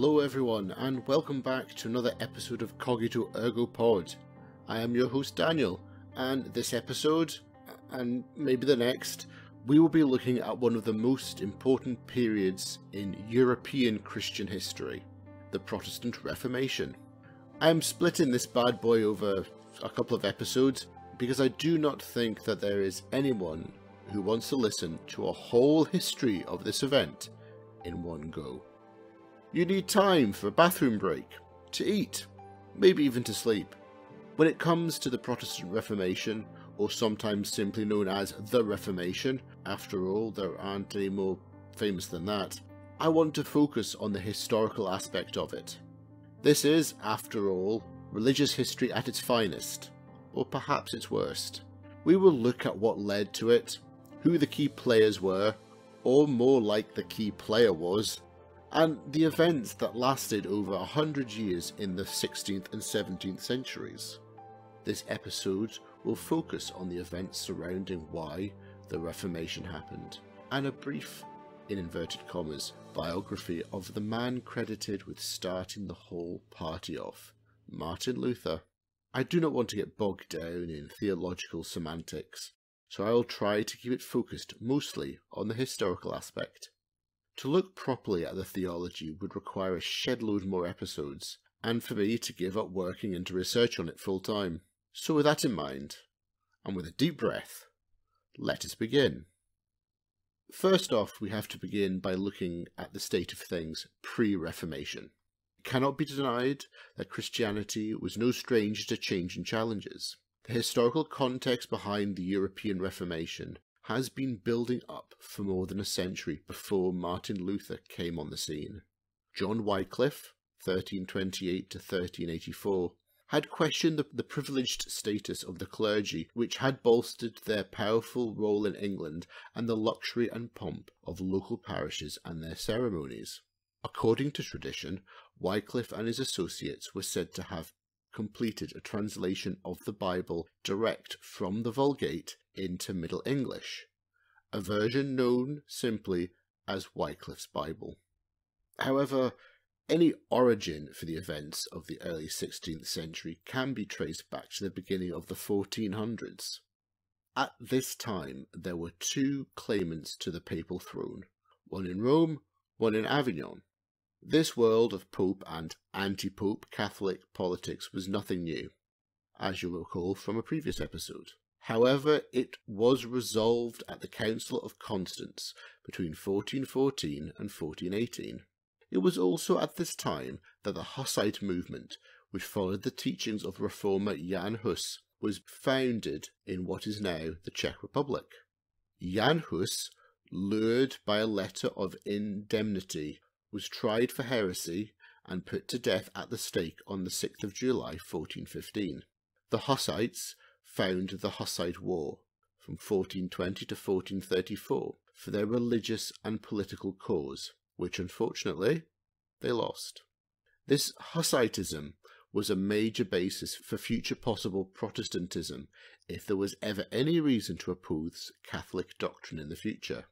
Hello everyone and welcome back to another episode of Cogito Ergo Pod. I am your host Daniel and this episode, and maybe the next, we will be looking at one of the most important periods in European Christian history, the Protestant Reformation. I am splitting this bad boy over a couple of episodes because I do not think that there is anyone who wants to listen to a whole history of this event in one go. You need time for a bathroom break, to eat, maybe even to sleep. When it comes to the Protestant Reformation, or sometimes simply known as the Reformation, after all, there aren't any more famous than that, I want to focus on the historical aspect of it. This is, after all, religious history at its finest, or perhaps its worst. We will look at what led to it, who the key players were, or more like the key player was, and the events that lasted over a hundred years in the 16th and 17th centuries. This episode will focus on the events surrounding why the Reformation happened, and a brief, in inverted commas, biography of the man credited with starting the whole party off, Martin Luther. I do not want to get bogged down in theological semantics, so I will try to keep it focused mostly on the historical aspect. To look properly at the theology would require a shedload more episodes, and for me to give up working and to research on it full time. So with that in mind, and with a deep breath, let us begin. First off, we have to begin by looking at the state of things pre-Reformation. It cannot be denied that Christianity was no stranger to change and challenges. The historical context behind the European Reformation has been building up for more than a century before Martin Luther came on the scene. John Wycliffe, 1328 to 1384, had questioned the, the, privileged status of the clergy, which had bolstered their powerful role in England and the luxury and pomp of local parishes and their ceremonies. According to tradition, Wycliffe and his associates were said to have completed a translation of the Bible direct from the Vulgate into Middle English, a version known simply as Wycliffe's Bible. However, any origin for the events of the early 16th century can be traced back to the beginning of the 1400s. At this time, there were two claimants to the papal throne, one in Rome, one in Avignon. This world of Pope and anti-Pope Catholic politics was nothing new, as you'll recall from a previous episode. However, it was resolved at the Council of Constance between 1414 and 1418. It was also at this time that the Hussite movement, which followed the teachings of reformer Jan Hus, was founded in what is now the Czech Republic. Jan Hus, lured by a letter of indemnity, was tried for heresy and put to death at the stake on the 6th of July 1415. The Hussites found the Hussite War from 1420 to 1434 for their religious and political cause, which unfortunately they lost. This Hussitism was a major basis for future possible Protestantism if there was ever any reason to oppose Catholic doctrine in the future.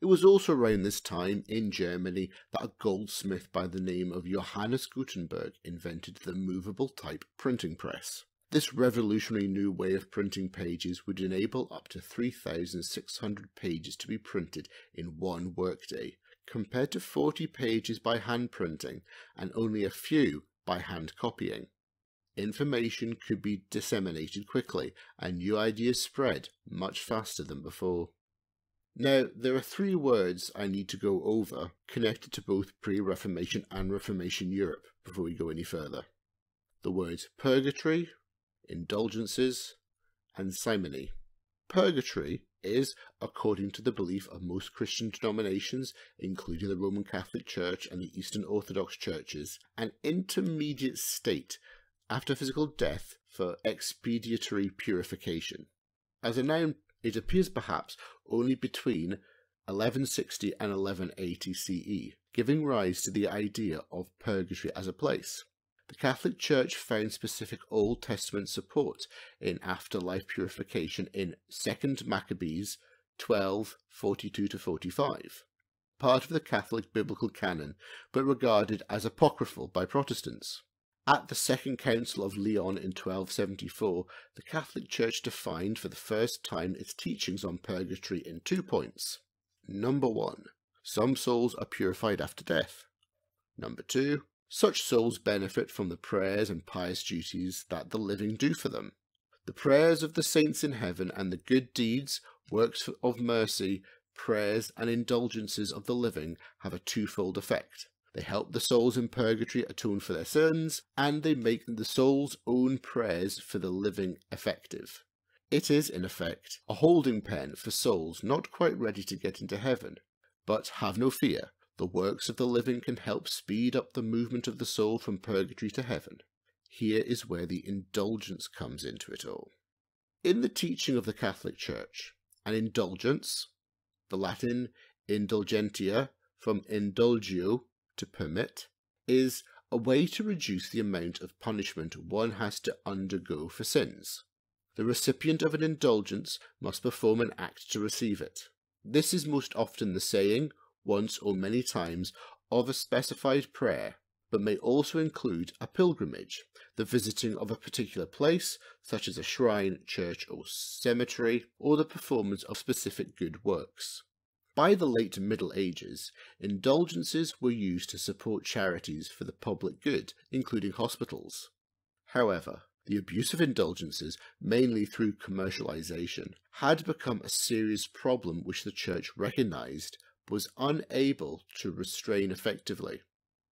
It was also around this time in Germany that a goldsmith by the name of Johannes Gutenberg invented the movable type printing press. This revolutionary new way of printing pages would enable up to 3,600 pages to be printed in one workday, compared to 40 pages by hand printing and only a few by hand copying. Information could be disseminated quickly and new ideas spread much faster than before. Now, there are three words I need to go over connected to both pre-Reformation and Reformation Europe before we go any further. The words purgatory, indulgences, and simony. Purgatory is, according to the belief of most Christian denominations, including the Roman Catholic Church and the Eastern Orthodox churches, an intermediate state after physical death for expiatory purification. As a noun, it appears perhaps only between 1160 and 1180 CE, giving rise to the idea of purgatory as a place. The Catholic Church found specific Old Testament support in afterlife purification in 2 Maccabees 12 42 45. part of the Catholic biblical canon, but regarded as apocryphal by Protestants. At the Second Council of Lyon in 1274, the Catholic Church defined for the first time its teachings on purgatory in two points. Number one, some souls are purified after death. Number two, such souls benefit from the prayers and pious duties that the living do for them. The prayers of the saints in heaven and the good deeds, works of mercy, prayers, and indulgences of the living have a twofold effect. They help the souls in purgatory atone for their sins, and they make the soul's own prayers for the living effective. It is, in effect, a holding pen for souls not quite ready to get into heaven. But have no fear, the works of the living can help speed up the movement of the soul from purgatory to heaven. Here is where the indulgence comes into it all. In the teaching of the Catholic Church, an indulgence, the Latin indulgentia, from indulgeo, to permit is a way to reduce the amount of punishment one has to undergo for sins. The recipient of an indulgence must perform an act to receive it. This is most often the saying, once or many times, of a specified prayer, but may also include a pilgrimage, the visiting of a particular place, such as a shrine, church, or cemetery, or the performance of specific good works. By the late Middle Ages, indulgences were used to support charities for the public good, including hospitals. However, the abuse of indulgences, mainly through commercialization, had become a serious problem which the Church recognized was unable to restrain effectively.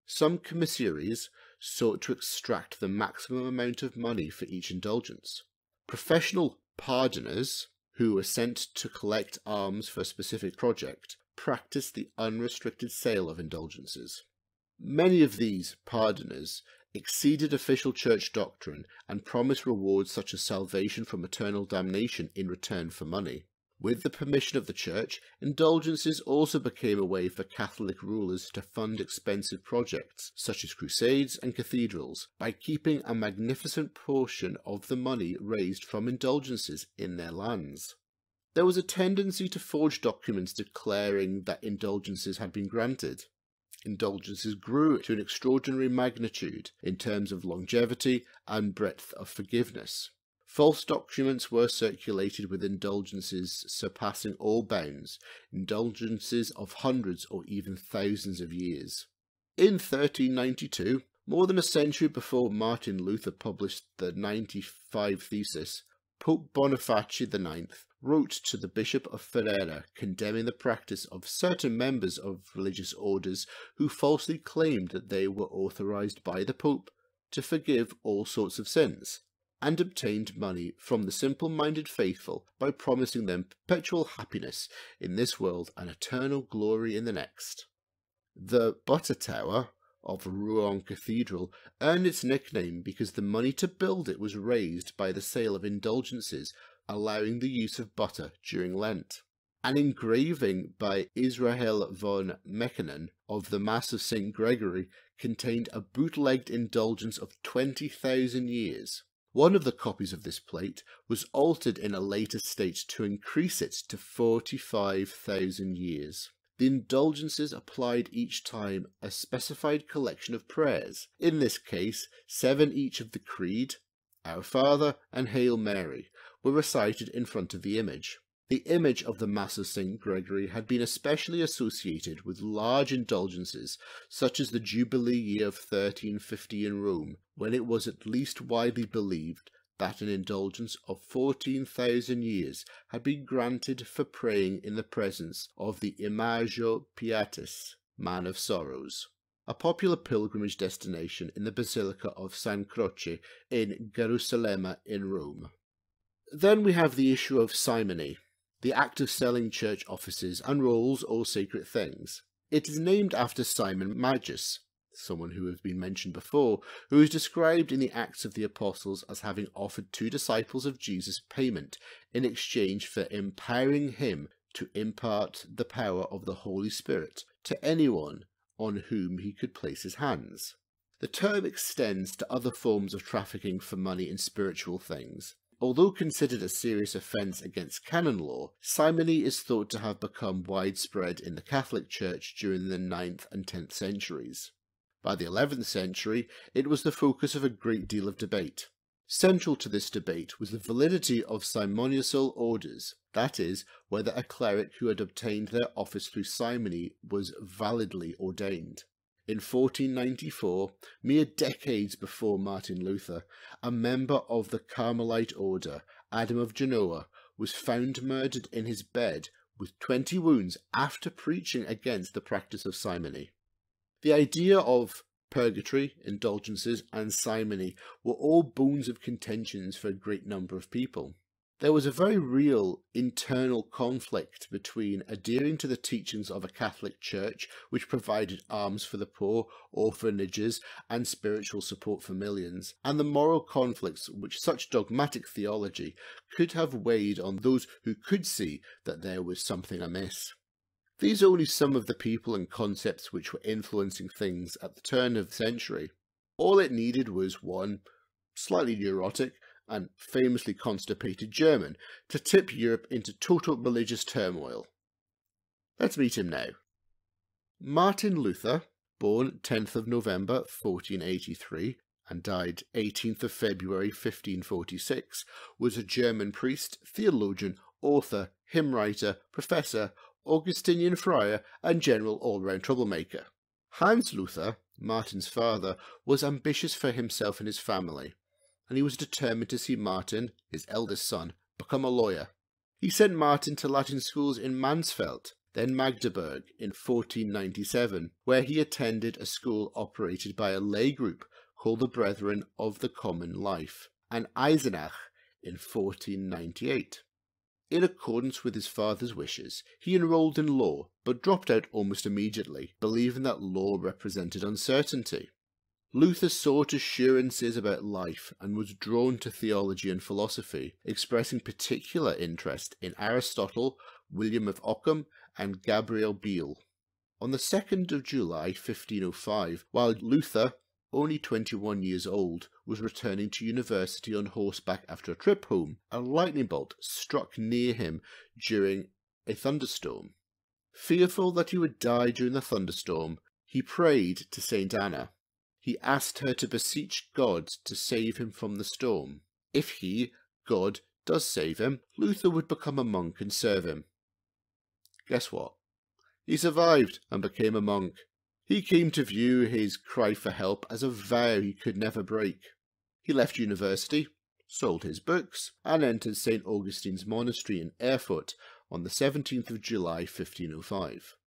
Some commissaries sought to extract the maximum amount of money for each indulgence. Professional pardoners who were sent to collect alms for a specific project, practiced the unrestricted sale of indulgences. Many of these pardoners exceeded official church doctrine and promised rewards such as salvation from eternal damnation in return for money. With the permission of the Church, indulgences also became a way for Catholic rulers to fund expensive projects, such as crusades and cathedrals, by keeping a magnificent portion of the money raised from indulgences in their lands. There was a tendency to forge documents declaring that indulgences had been granted. Indulgences grew to an extraordinary magnitude in terms of longevity and breadth of forgiveness. False documents were circulated with indulgences surpassing all bounds, indulgences of hundreds or even thousands of years. In 1392, more than a century before Martin Luther published the 95 Thesis, Pope Boniface IX wrote to the Bishop of Ferrara condemning the practice of certain members of religious orders who falsely claimed that they were authorized by the Pope to forgive all sorts of sins and obtained money from the simple-minded faithful by promising them perpetual happiness in this world and eternal glory in the next. The Butter Tower of Rouen Cathedral earned its nickname because the money to build it was raised by the sale of indulgences allowing the use of butter during Lent. An engraving by Israel von Mechelen of the Mass of St. Gregory contained a bootlegged indulgence of 20,000 years. One of the copies of this plate was altered in a later state to increase it to 45,000 years. The indulgences applied each time a specified collection of prayers, in this case seven each of the Creed, Our Father and Hail Mary, were recited in front of the image. The image of the Mass of St. Gregory had been especially associated with large indulgences, such as the Jubilee year of 1350 in Rome, when it was at least widely believed that an indulgence of 14,000 years had been granted for praying in the presence of the Imago Pietas, Man of Sorrows, a popular pilgrimage destination in the Basilica of San Croce in Gerusalemme in Rome. Then we have the issue of simony, the act of selling church offices and roles or sacred things. It is named after Simon Magus, someone who has been mentioned before, who is described in the Acts of the Apostles as having offered two disciples of Jesus payment in exchange for empowering him to impart the power of the Holy Spirit to anyone on whom he could place his hands. The term extends to other forms of trafficking for money in spiritual things, Although considered a serious offence against canon law, simony is thought to have become widespread in the Catholic Church during the 9th and 10th centuries. By the 11th century, it was the focus of a great deal of debate. Central to this debate was the validity of simoniacal orders, that is, whether a cleric who had obtained their office through simony was validly ordained. In 1494, mere decades before Martin Luther, a member of the Carmelite order, Adam of Genoa, was found murdered in his bed with 20 wounds after preaching against the practice of simony. The idea of purgatory, indulgences, and simony were all bones of contentions for a great number of people. There was a very real internal conflict between adhering to the teachings of a Catholic Church, which provided alms for the poor, orphanages, and spiritual support for millions, and the moral conflicts which such dogmatic theology could have weighed on those who could see that there was something amiss. These are only some of the people and concepts which were influencing things at the turn of the century. All it needed was one slightly neurotic and famously constipated German to tip Europe into total religious turmoil. Let's meet him now. Martin Luther, born 10th of November 1483 and died 18th of February 1546, was a German priest, theologian, author, hymn writer, professor, Augustinian friar, and general all-round troublemaker. Hans Luther, Martin's father, was ambitious for himself and his family, and he was determined to see Martin, his eldest son, become a lawyer. He sent Martin to Latin schools in Mansfeld, then Magdeburg, in 1497, where he attended a school operated by a lay group called the Brethren of the Common Life, and Eisenach in 1498. In accordance with his father's wishes, he enrolled in law, but dropped out almost immediately, believing that law represented uncertainty. Luther sought assurances about life and was drawn to theology and philosophy, expressing particular interest in Aristotle, William of Ockham, and Gabriel Biel. On the 2nd of July 1505, while Luther only 21 years old, was returning to university on horseback after a trip home, a lightning bolt struck near him during a thunderstorm. Fearful that he would die during the thunderstorm, he prayed to Saint Anna. He asked her to beseech God to save him from the storm. If he, God, does save him, Luther would become a monk and serve him. Guess what? He survived and became a monk. He came to view his cry for help as a vow he could never break. He left university, sold his books, and entered St. Augustine's monastery in Erfurt on the 17th of July 1505.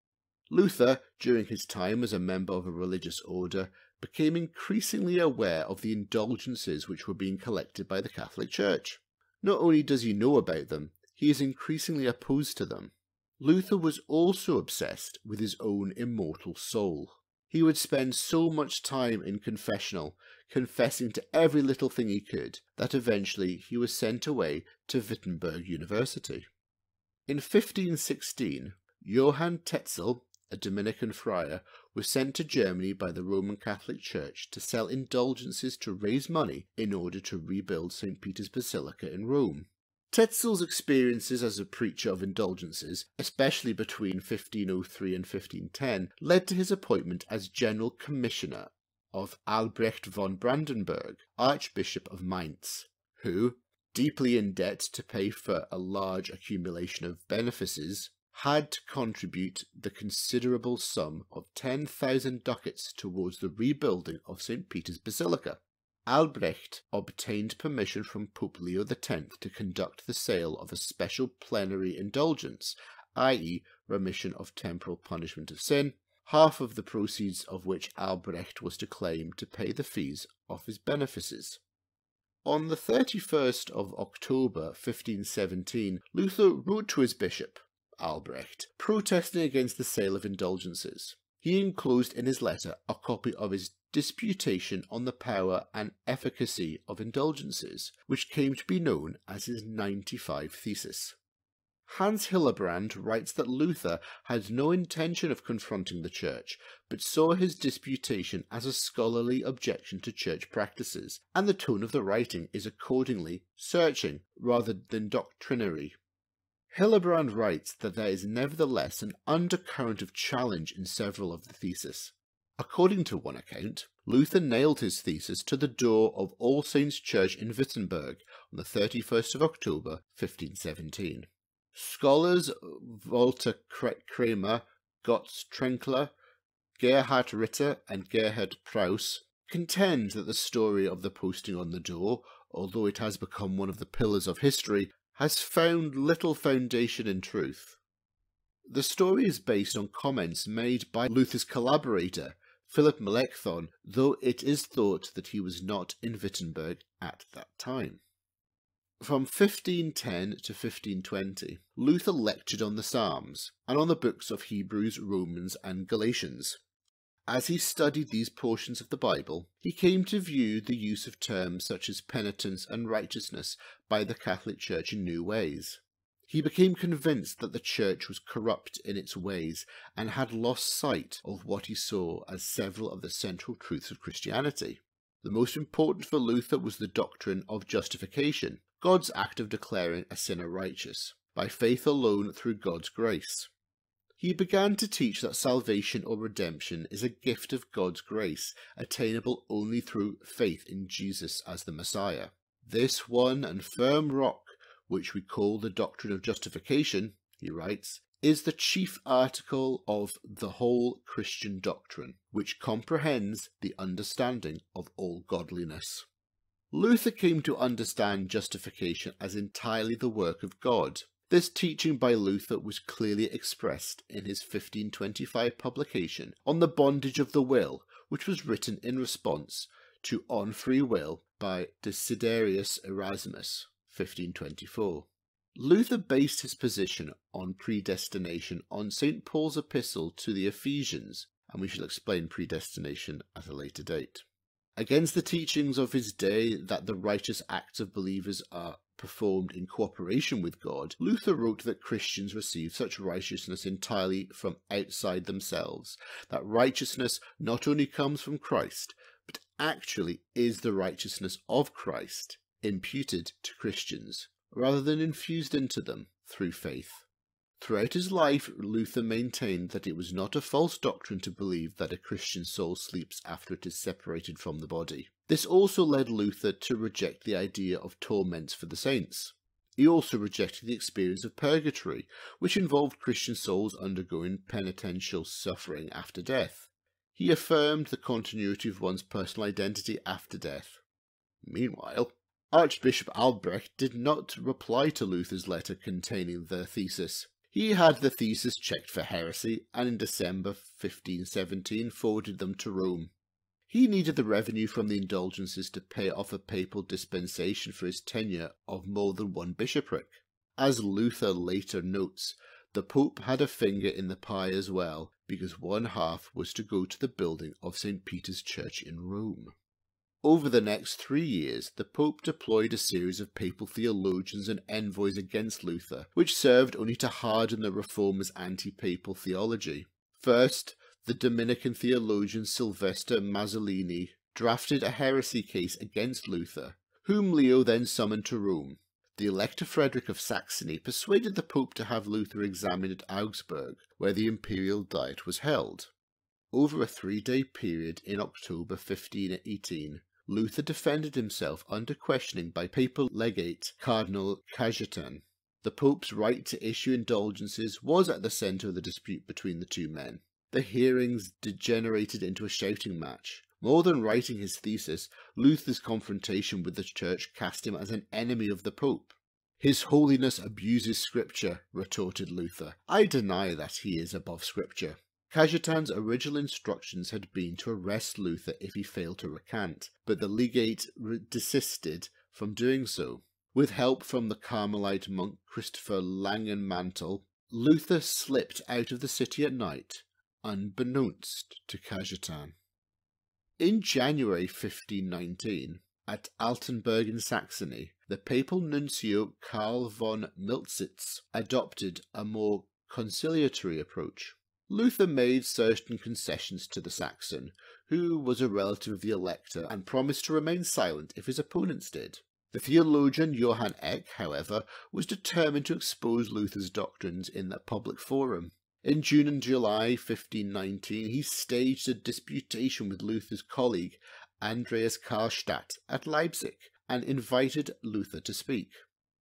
Luther, during his time as a member of a religious order, became increasingly aware of the indulgences which were being collected by the Catholic Church. Not only does he know about them, he is increasingly opposed to them. Luther was also obsessed with his own immortal soul. He would spend so much time in confessional, confessing to every little thing he could, that eventually he was sent away to Wittenberg University. In 1516, Johann Tetzel, a Dominican friar, was sent to Germany by the Roman Catholic Church to sell indulgences to raise money in order to rebuild St. Peter's Basilica in Rome. Tetzel's experiences as a preacher of indulgences, especially between 1503 and 1510, led to his appointment as General Commissioner of Albrecht von Brandenburg, Archbishop of Mainz, who, deeply in debt to pay for a large accumulation of benefices, had to contribute the considerable sum of 10,000 ducats towards the rebuilding of St. Peter's Basilica. Albrecht obtained permission from Pope Leo X to conduct the sale of a special plenary indulgence, i.e., remission of temporal punishment of sin, half of the proceeds of which Albrecht was to claim to pay the fees of his benefices. On the 31st of October 1517, Luther wrote to his bishop, Albrecht, protesting against the sale of indulgences. He enclosed in his letter a copy of his disputation on the power and efficacy of indulgences, which came to be known as his 95 Thesis. Hans Hillerbrand writes that Luther had no intention of confronting the church, but saw his disputation as a scholarly objection to church practices, and the tone of the writing is accordingly searching rather than doctrinary. Hillerbrand writes that there is nevertheless an undercurrent of challenge in several of the theses. According to one account, Luther nailed his thesis to the door of All Saints Church in Wittenberg on the 31st of October 1517. Scholars Walter Kramer, Götz Trenkler, Gerhard Ritter, and Gerhard Prause contend that the story of the posting on the door, although it has become one of the pillars of history, has found little foundation in truth. The story is based on comments made by Luther's collaborator, Philip Melanchthon, though it is thought that he was not in Wittenberg at that time. From 1510 to 1520, Luther lectured on the Psalms and on the books of Hebrews, Romans, and Galatians. As he studied these portions of the Bible, he came to view the use of terms such as penitence and righteousness by the Catholic Church in new ways. He became convinced that the Church was corrupt in its ways and had lost sight of what he saw as several of the central truths of Christianity. The most important for Luther was the doctrine of justification, God's act of declaring a sinner righteous, by faith alone through God's grace. He began to teach that salvation or redemption is a gift of God's grace, attainable only through faith in Jesus as the Messiah. This one and firm rock, which we call the doctrine of justification, he writes, is the chief article of the whole Christian doctrine, which comprehends the understanding of all godliness. Luther came to understand justification as entirely the work of God. This teaching by Luther was clearly expressed in his 1525 publication on the bondage of the will, which was written in response to On Free Will by Desiderius Erasmus, 1524. Luther based his position on predestination on St. Paul's epistle to the Ephesians, and we shall explain predestination at a later date. Against the teachings of his day that the righteous acts of believers are performed in cooperation with God, Luther wrote that Christians receive such righteousness entirely from outside themselves, that righteousness not only comes from Christ, but actually is the righteousness of Christ imputed to Christians, rather than infused into them through faith. Throughout his life, Luther maintained that it was not a false doctrine to believe that a Christian soul sleeps after it is separated from the body. This also led Luther to reject the idea of torments for the saints. He also rejected the experience of purgatory, which involved Christian souls undergoing penitential suffering after death. He affirmed the continuity of one's personal identity after death. Meanwhile, Archbishop Albrecht did not reply to Luther's letter containing the thesis. He had the thesis checked for heresy and in December 1517 forwarded them to Rome. He needed the revenue from the indulgences to pay off a papal dispensation for his tenure of more than one bishopric. As Luther later notes, the Pope had a finger in the pie as well, because one half was to go to the building of St. Peter's Church in Rome. Over the next three years, the Pope deployed a series of papal theologians and envoys against Luther, which served only to harden the reformer's anti-papal theology. First, the Dominican theologian Sylvester Mazzolini drafted a heresy case against Luther, whom Leo then summoned to Rome. The Elector Frederick of Saxony persuaded the Pope to have Luther examined at Augsburg, where the imperial diet was held. Over a three-day period in October 1518, Luther defended himself under questioning by papal legate Cardinal Cajetan. The Pope's right to issue indulgences was at the centre of the dispute between the two men. The hearings degenerated into a shouting match. More than writing his thesis, Luther's confrontation with the Church cast him as an enemy of the Pope. His Holiness abuses Scripture, retorted Luther. I deny that he is above Scripture. Cajetan's original instructions had been to arrest Luther if he failed to recant, but the legate desisted from doing so. With help from the Carmelite monk Christopher Langenmantel, Luther slipped out of the city at night, unbeknownst to Cajetan. In January 1519, at Altenburg in Saxony, the papal nuncio Karl von Miltitz adopted a more conciliatory approach. Luther made certain concessions to the Saxon, who was a relative of the Elector and promised to remain silent if his opponents did. The theologian Johann Eck, however, was determined to expose Luther's doctrines in the public forum. In June and July 1519, he staged a disputation with Luther's colleague Andreas Karlstadt at Leipzig and invited Luther to speak.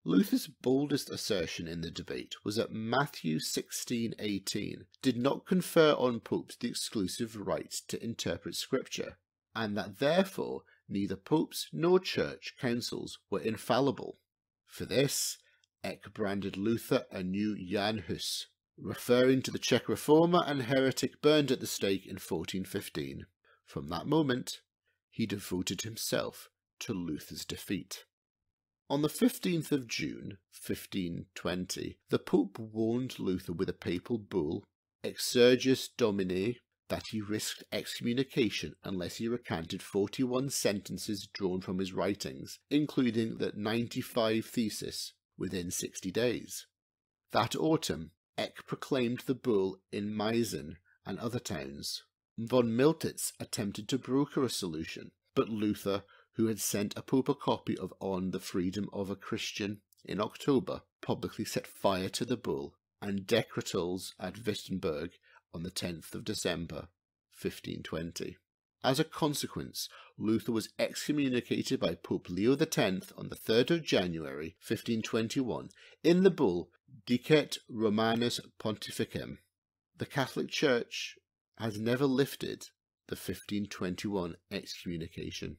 Luther's boldest assertion in the debate was that Matthew 16:18 did not confer on popes the exclusive right to interpret scripture, and that therefore neither popes nor church councils were infallible. For this, Eck branded Luther a new Jan Hus, referring to the Czech reformer and heretic burned at the stake in 1415. From that moment, he devoted himself to Luther's defeat. On the 15th of June, 1520, the Pope warned Luther with a papal bull, Exsurge Domine, that he risked excommunication unless he recanted 41 sentences drawn from his writings, including the 95 Theses, within 60 days. That autumn, Eck proclaimed the bull in Meissen and other towns. Von Miltitz attempted to broker a solution, but Luther, who had sent a a copy of On the Freedom of a Christian in October, publicly set fire to the bull and decretals at Wittenberg on the 10th of December, 1520. As a consequence, Luther was excommunicated by Pope Leo X on the 3rd of January, 1521, in the bull Decet Romanum Pontificem. The Catholic Church has never lifted the 1521 excommunication.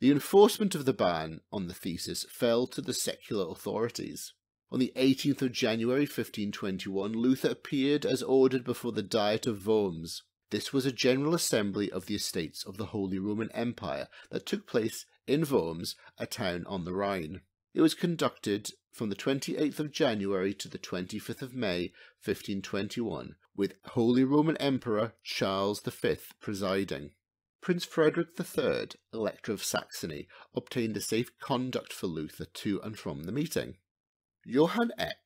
The enforcement of the ban on the thesis fell to the secular authorities. On the 18th of January 1521, Luther appeared as ordered before the Diet of Worms. This was a general assembly of the estates of the Holy Roman Empire that took place in Worms, a town on the Rhine. It was conducted from the 28th of January to the 25th of May 1521, with Holy Roman Emperor Charles V presiding. Prince Frederick III, Elector of Saxony, obtained a safe conduct for Luther to and from the meeting. Johann Eck,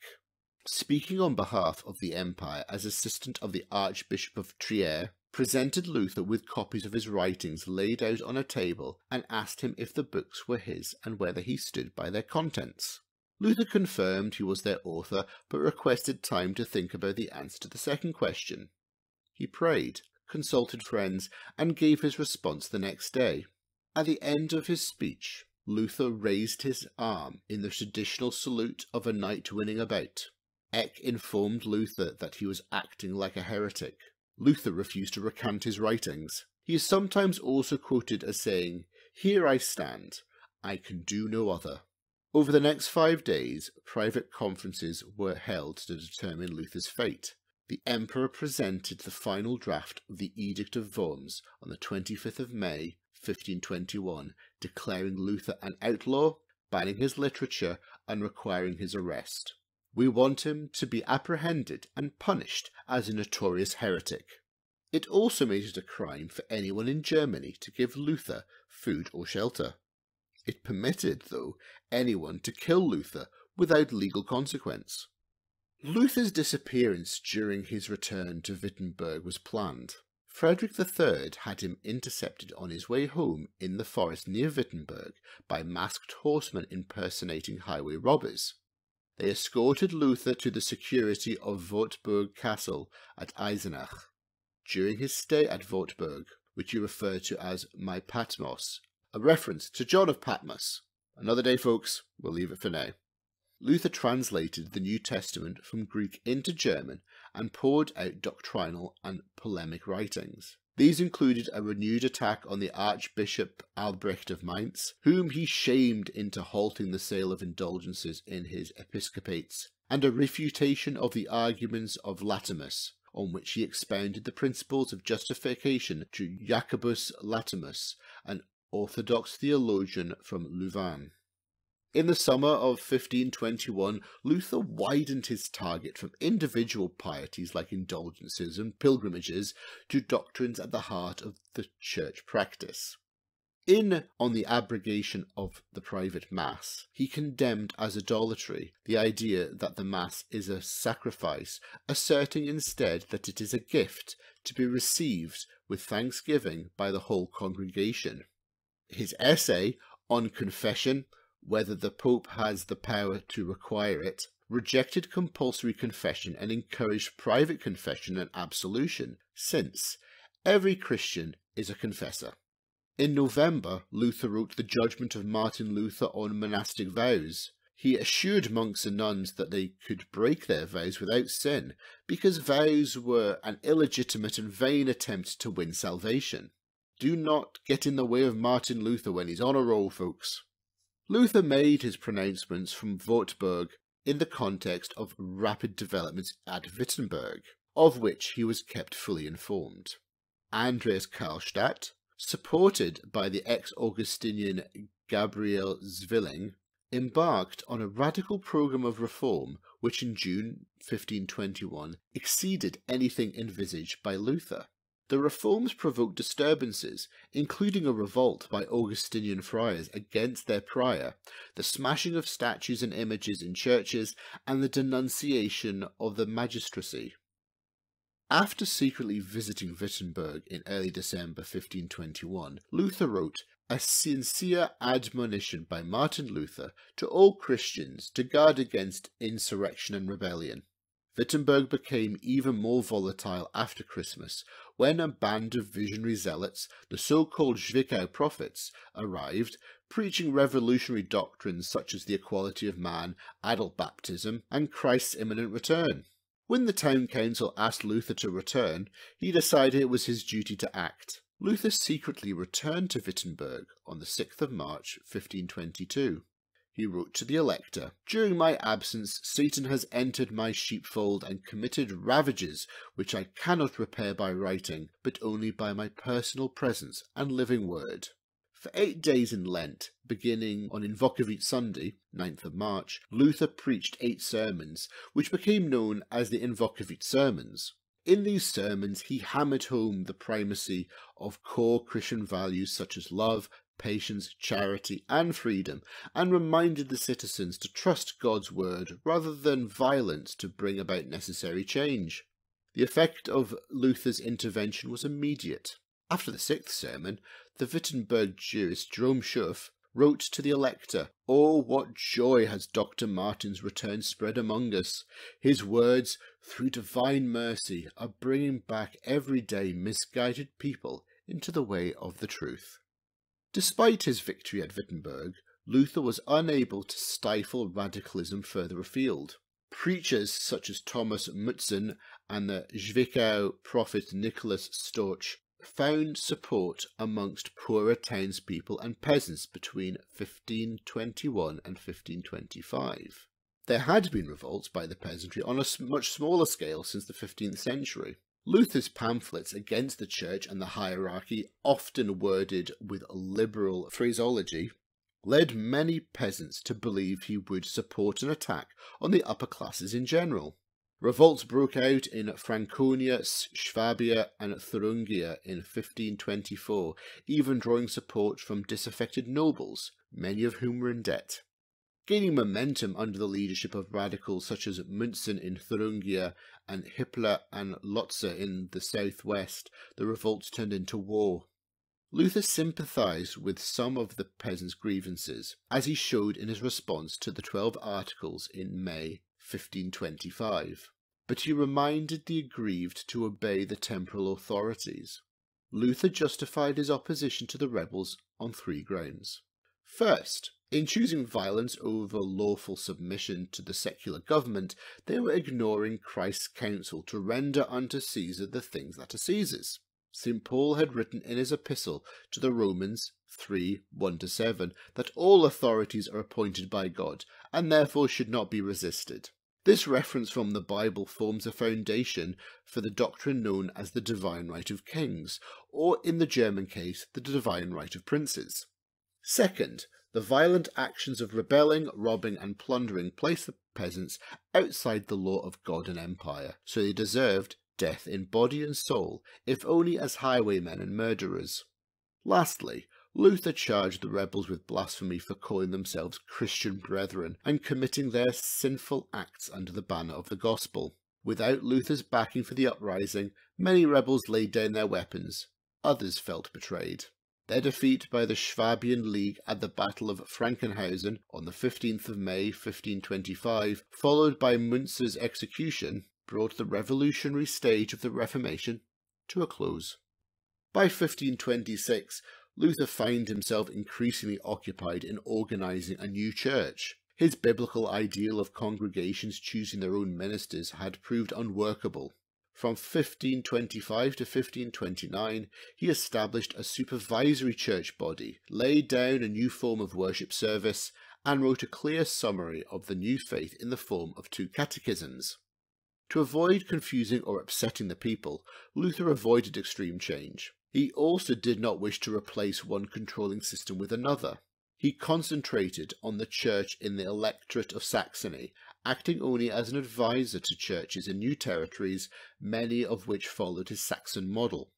speaking on behalf of the Empire as assistant of the Archbishop of Trier, presented Luther with copies of his writings laid out on a table and asked him if the books were his and whether he stood by their contents. Luther confirmed he was their author, but requested time to think about the answer to the second question. He prayed, consulted friends, and gave his response the next day. At the end of his speech, Luther raised his arm in the traditional salute of a knight winning a bout. Eck informed Luther that he was acting like a heretic. Luther refused to recant his writings. He is sometimes also quoted as saying, Here I stand, I can do no other. Over the next five days, private conferences were held to determine Luther's fate. The Emperor presented the final draft of the Edict of Worms on the 25th of May 1521, declaring Luther an outlaw, banning his literature, and requiring his arrest. We want him to be apprehended and punished as a notorious heretic. It also made it a crime for anyone in Germany to give Luther food or shelter. It permitted, though, anyone to kill Luther without legal consequence. Luther's disappearance during his return to Wittenberg was planned. Frederick III had him intercepted on his way home in the forest near Wittenberg by masked horsemen impersonating highway robbers. They escorted Luther to the security of Wartburg Castle at Eisenach. During his stay at Wartburg, which he referred to as my Patmos, a reference to John of Patmos. Another day, folks, we'll leave it for now. Luther translated the New Testament from Greek into German and poured out doctrinal and polemic writings. These included a renewed attack on the Archbishop Albrecht of Mainz, whom he shamed into halting the sale of indulgences in his episcopates, and a refutation of the arguments of Latomus, on which he expounded the principles of justification to Jacobus Latomus, an orthodox theologian from Louvain. In the summer of 1521, Luther widened his target from individual pieties like indulgences and pilgrimages to doctrines at the heart of the church practice. In On the Abrogation of the Private Mass, he condemned as idolatry the idea that the Mass is a sacrifice, asserting instead that it is a gift to be received with thanksgiving by the whole congregation. His essay on confession, whether the Pope has the power to require it, rejected compulsory confession and encouraged private confession and absolution, since every Christian is a confessor. In November, Luther wrote the Judgment of Martin Luther on monastic vows. He assured monks and nuns that they could break their vows without sin, because vows were an illegitimate and vain attempt to win salvation. Do not get in the way of Martin Luther when he's on a roll, folks. Luther made his pronouncements from Wartburg in the context of rapid developments at Wittenberg, of which he was kept fully informed. Andreas Karlstadt, supported by the ex-Augustinian Gabriel Zwilling, embarked on a radical program of reform which in June 1521 exceeded anything envisaged by Luther. The reforms provoked disturbances, including a revolt by Augustinian friars against their prior, the smashing of statues and images in churches, and the denunciation of the magistracy. After secretly visiting Wittenberg in early December 1521, Luther wrote a sincere admonition by Martin Luther to all Christians to guard against insurrection and rebellion. Wittenberg became even more volatile after Christmas when a band of visionary zealots, the so-called Zwickau prophets, arrived, preaching revolutionary doctrines such as the equality of man, adult baptism, and Christ's imminent return. When the town council asked Luther to return, he decided it was his duty to act. Luther secretly returned to Wittenberg on the 6th of March 1522. He wrote to the elector, During my absence Satan has entered my sheepfold and committed ravages which I cannot repair by writing, but only by my personal presence and living word. For eight days in Lent, beginning on Invocavit Sunday, 9th of March, Luther preached eight sermons, which became known as the Invocavit Sermons. In these sermons, he hammered home the primacy of core Christian values such as love, patience, charity, and freedom, and reminded the citizens to trust God's word rather than violence to bring about necessary change. The effect of Luther's intervention was immediate. After the sixth sermon, the Wittenberg jurist Jerome Schurf wrote to the elector, Oh, what joy has Dr. Martin's return spread among us! His words, through divine mercy, are bringing back every day misguided people into the way of the truth. Despite his victory at Wittenberg, Luther was unable to stifle radicalism further afield. Preachers such as Thomas Müntzer and the Zwickau prophet Nicholas Storch found support amongst poorer townspeople and peasants between 1521 and 1525. There had been revolts by the peasantry on a much smaller scale since the 15th century. Luther's pamphlets against the church and the hierarchy, often worded with liberal phraseology, led many peasants to believe he would support an attack on the upper classes in general. Revolts broke out in Franconia, Swabia, and Thuringia in 1524, even drawing support from disaffected nobles, many of whom were in debt. Gaining momentum under the leadership of radicals such as Müntzer in Thuringia and Hippler and Lotzer in the southwest, the revolts turned into war. Luther sympathized with some of the peasants' grievances, as he showed in his response to the Twelve Articles in May 1525 but he reminded the aggrieved to obey the temporal authorities. Luther justified his opposition to the rebels on three grounds. First, in choosing violence over lawful submission to the secular government, they were ignoring Christ's counsel to render unto Caesar the things that are Caesar's. St. Paul had written in his epistle to the Romans 3 1 7 that all authorities are appointed by God and therefore should not be resisted. This reference from the Bible forms a foundation for the doctrine known as the divine right of kings, or in the German case, the divine right of princes. Second, the violent actions of rebelling, robbing, and plundering placed the peasants outside the law of God and empire, so they deserved death in body and soul, if only as highwaymen and murderers. Lastly, Luther charged the rebels with blasphemy for calling themselves Christian brethren and committing their sinful acts under the banner of the gospel. Without Luther's backing for the uprising, many rebels laid down their weapons. Others felt betrayed. Their defeat by the Swabian League at the Battle of Frankenhausen on the 15th of May 1525, followed by Müntzer's execution, brought the revolutionary stage of the Reformation to a close. By 1526, Luther found himself increasingly occupied in organizing a new church. His biblical ideal of congregations choosing their own ministers had proved unworkable. From 1525 to 1529, he established a supervisory church body, laid down a new form of worship service, and wrote a clear summary of the new faith in the form of two catechisms. To avoid confusing or upsetting the people, Luther avoided extreme change. He also did not wish to replace one controlling system with another. He concentrated on the church in the electorate of Saxony, acting only as an advisor to churches in new territories, many of which followed his Saxon model.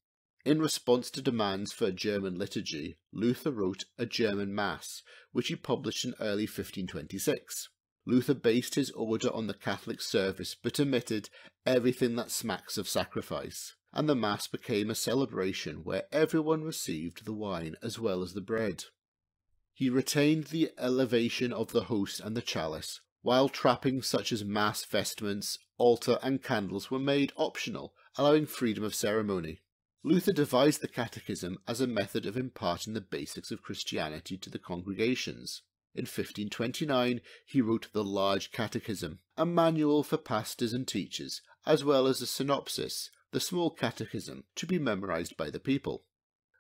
In response to demands for a German liturgy, Luther wrote a German Mass, which he published in early 1526. Luther based his order on the Catholic service but omitted everything that smacks of sacrifice and the Mass became a celebration where everyone received the wine as well as the bread. He retained the elevation of the host and the chalice, while trappings such as Mass vestments, altar, and candles were made optional, allowing freedom of ceremony. Luther devised the Catechism as a method of imparting the basics of Christianity to the congregations. In 1529, he wrote the Large Catechism, a manual for pastors and teachers, as well as a synopsis, the small catechism, to be memorized by the people.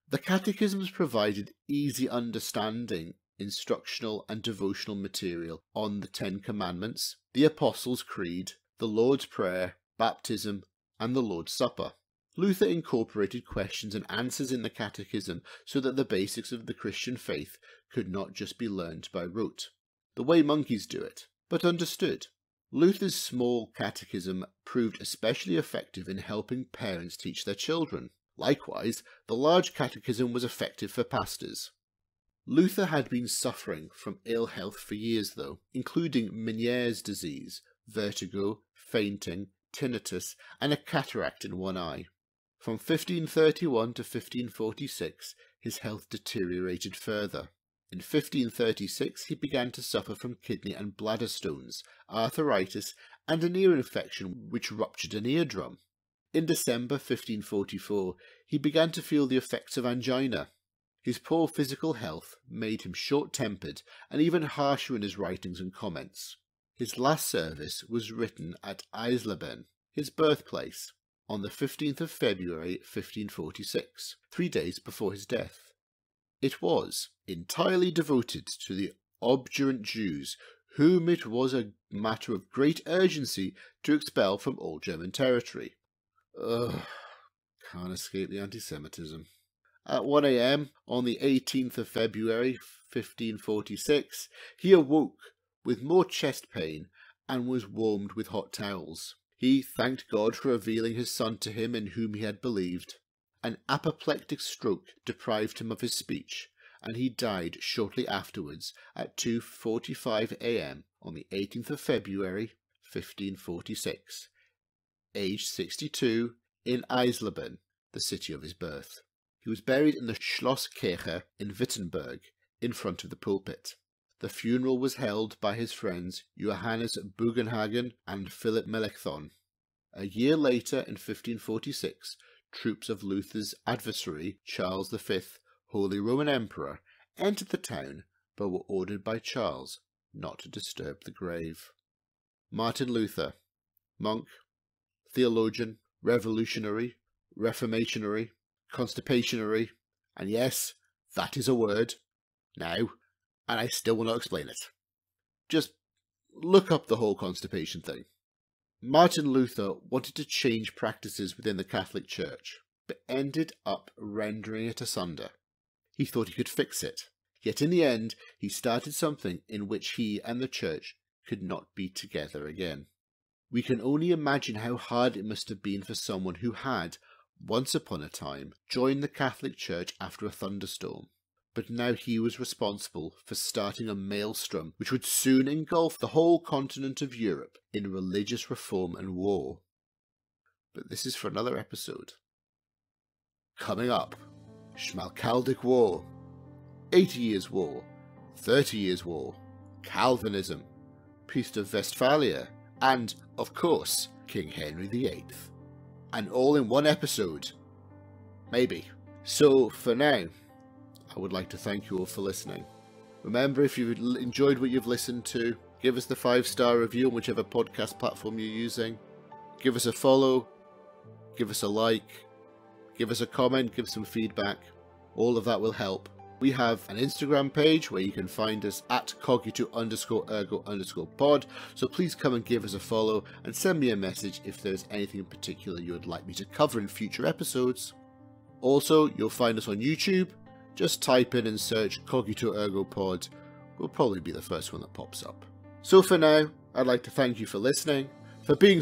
The catechisms provided easy understanding, instructional and devotional material on the Ten Commandments, the Apostles' Creed, the Lord's Prayer, baptism, and the Lord's Supper. Luther incorporated questions and answers in the catechism so that the basics of the Christian faith could not just be learned by rote, the way monkeys do it, but understood Luther's small catechism proved especially effective in helping parents teach their children. Likewise, the large catechism was effective for pastors. Luther had been suffering from ill health for years, though, including Meniere's disease, vertigo, fainting, tinnitus, and a cataract in one eye. From 1531 to 1546, his health deteriorated further. In 1536 he began to suffer from kidney and bladder stones, arthritis, and an ear infection which ruptured an eardrum. In December 1544 he began to feel the effects of angina. His poor physical health made him short-tempered and even harsher in his writings and comments. His last service was written at Eisleben, his birthplace, on the 15th of February 1546, three days before his death. It was entirely devoted to the obdurate Jews, whom it was a matter of great urgency to expel from all German territory. Ugh, can't escape the anti-Semitism. At 1 a.m. on the 18th of February 1546, he awoke with more chest pain and was warmed with hot towels. He thanked God for revealing his son to him in whom he had believed. An apoplectic stroke deprived him of his speech, and he died shortly afterwards at 2.45 a.m. on the 18th of February 1546, aged 62, in Eisleben, the city of his birth. He was buried in the Schlosskirche in Wittenberg, in front of the pulpit. The funeral was held by his friends Johannes Bugenhagen and Philip Melanchthon. A year later, in 1546, troops of Luther's adversary, Charles V, Holy Roman Emperor, entered the town but were ordered by Charles not to disturb the grave. Martin Luther, monk, theologian, revolutionary, reformationary, constipationary, and yes, that is a word, now, and I still will not explain it. Just look up the whole constipation thing. Martin Luther wanted to change practices within the Catholic Church, but ended up rendering it asunder. He thought he could fix it, yet in the end he started something in which he and the Church could not be together again. We can only imagine how hard it must have been for someone who had, once upon a time, joined the Catholic Church after a thunderstorm, but now he was responsible for starting a maelstrom which would soon engulf the whole continent of Europe in religious reform and war. But this is for another episode. Coming up, Schmalkaldic War, 80 Years' War, 30 Years' War, Calvinism, Peace of Westphalia, and, of course, King Henry VIII. And all in one episode. Maybe. So, for now, I would like to thank you all for listening. Remember, if you've enjoyed what you've listened to, give us the five star review on whichever podcast platform you're using. Give us a follow, give us a like, give us a comment, give some feedback. All of that will help. We have an Instagram page where you can find us at cogito underscore ergo underscore pod. So please come and give us a follow and send me a message if there's anything in particular you would like me to cover in future episodes. Also, you'll find us on YouTube just type in and search Cogito Ergo Pod. Will probably be the first one that pops up. So for now, I'd like to thank you for listening, for being